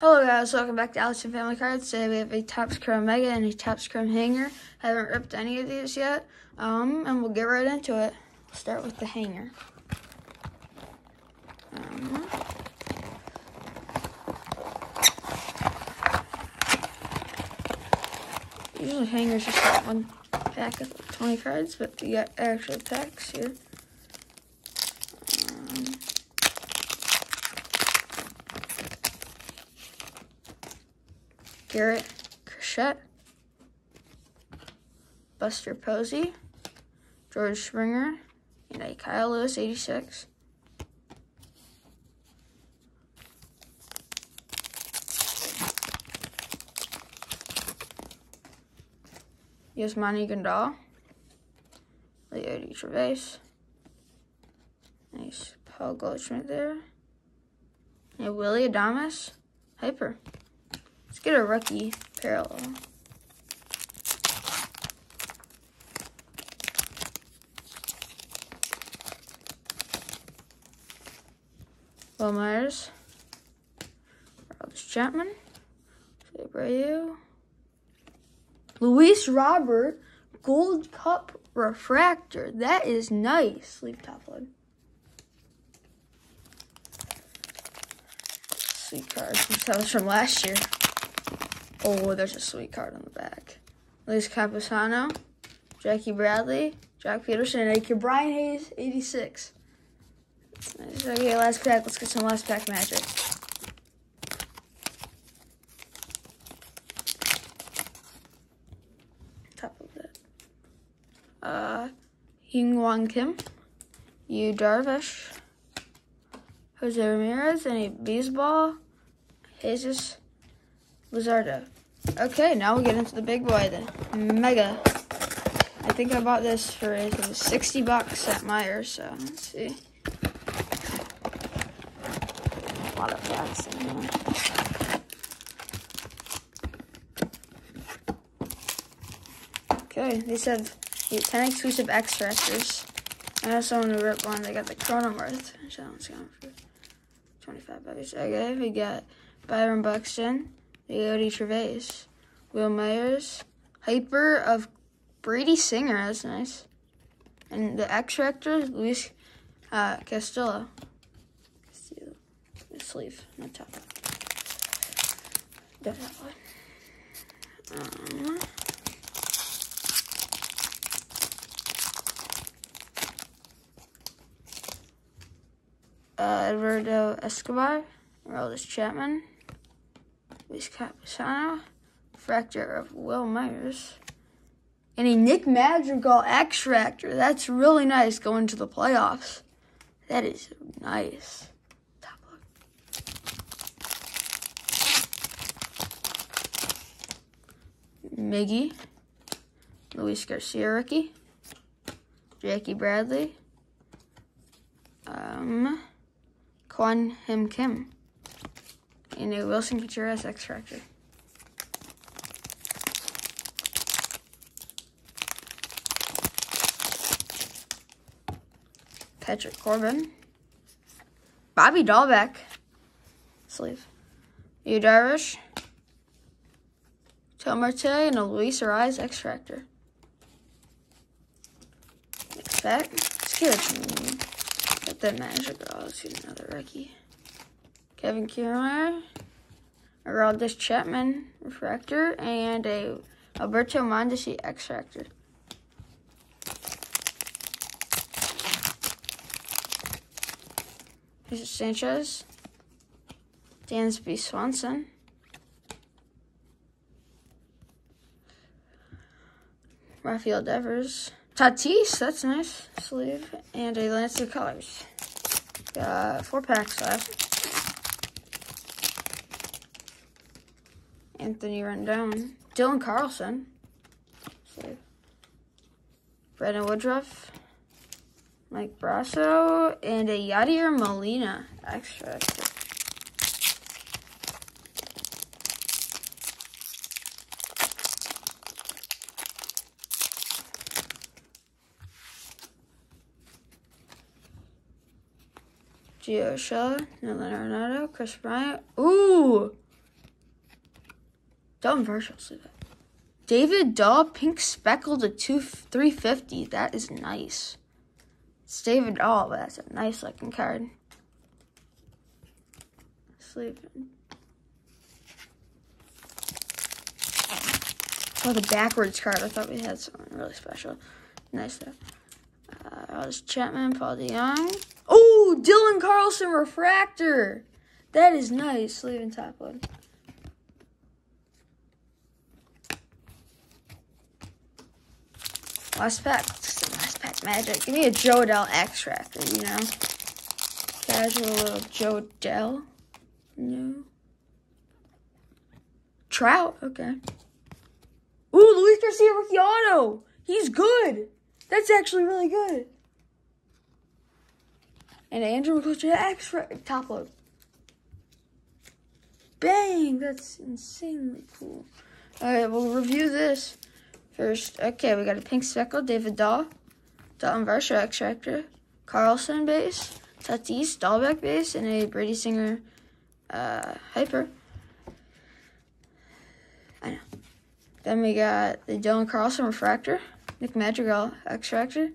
Hello guys, welcome back to Allison Family Cards. Today we have a Topps Chrome Mega and a Topps Chrome Hanger. Haven't ripped any of these yet, um, and we'll get right into it. Start with the hanger. Um, usually hangers just got one pack of 20 cards, but you got actual packs here. Garrett Crochet, Buster Posey, George Springer, and a Kyle Lewis 86. Yasmani Grandal, Leody Taveras. Nice Paul Goldschmidt there. And Willie Adames, Hyper. Let's get a rookie parallel. Wil Myers, Ross Chapman, Abreu, Luis Robert, Gold Cup Refractor. That is nice. Leave top load. Sweet card. That was from last year. Oh, there's a sweet card on the back. Luis Campusano, Jackie Bradley, Joc Pederson, and a Brian Hayes, 86. Nice. Okay, last pack. Let's get some last pack magic. Top of it. Uh, Hyungwon Kim, Yu Darvish, Jose Ramirez, and a baseball, Jesus Luzardo. Okay, now we get into the big boy, the Mega. I think I bought this for it was 60 bucks at Meijer, so let's see. A lot of packs in here. Okay, these have 10 exclusive X-Fractors. I know someone who ripped one, they got the it's going for 25 bucks. Okay, we got Byron Buxton. Leody Taveras, Wil Myers, Hyper of Brady Singer. That's nice. And the X-Fractor, Luis uh, Castillo. Castillo. Sleeve, not top. That one. Um, uh, Eduardo Escobar, Aroldis Chapman. Luis Campusano, Fractor of Wil Myers, and a Nick Madrigal X-Fractor. That's really nice going to the playoffs. That is nice. Top look. Miggy, Luis Garcia rookie, Jackie Bradley, um, Kwang Hyun Kim in a Willson Contreras X-Fractor. Patrick Corbin. Bobby Dalbec. Sleeve. Yu Darvish. Tel Marte and a Luis Arraez X-Fractor. Next pack. Let's get, a, get that magic. Oh, let's get another rookie. Kevin Kiermaier, Aroldis Chapman refractor, and a Adalberto Mondesi X-Fractor. Jesus Sanchez, Dansby Swanson, Rafael Devers, Tatis, that's nice, sleeve, and a Lance McCullers. Got four packs left. Anthony Rendon, Dylan Carlson, Brandon Woodruff, Mike Brosseau. and a Yadier Molina extra. Gio Urshela, Nolan Arenado, Kris Bryant. Ooh! Dalton Varsho, see that. David Dahl, pink speckled to two three fifty. That is nice. It's David Dahl, but that's a nice looking card. Sleeping. Oh, the backwards card. I thought we had something really special. Nice though. Uh, Alice Chapman, Paul DeJong. Oh, Dylan Carlson refractor. That is nice. Sleeve and top load. Last pack. Last pack magic. Give me a Jo Adell X-Fractor, you know? Casual little Jo Adell. No. Trout. Okay. Ooh, Luis Garcia auto. He's good. That's actually really good. And Andrew McCutchen extra top load. Bang! That's insanely cool. Alright, we'll review this first. Okay, we got a pink speckle, David Dahl, Dalton Varsho X-Fractor, Carlson base, Tatis Dalbec base, and a Brady Singer uh, hyper. I know. Then we got the Dylan Carlson refractor, Nick Madrigal X-Fractor,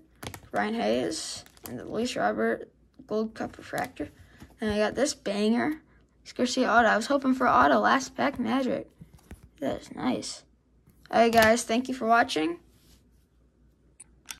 Ryan Hayes, and the Luis Robert Gold Cup refractor. And I got this banger, Garcia auto. I was hoping for auto last pack magic. That is nice. Alright guys, thank you for watching.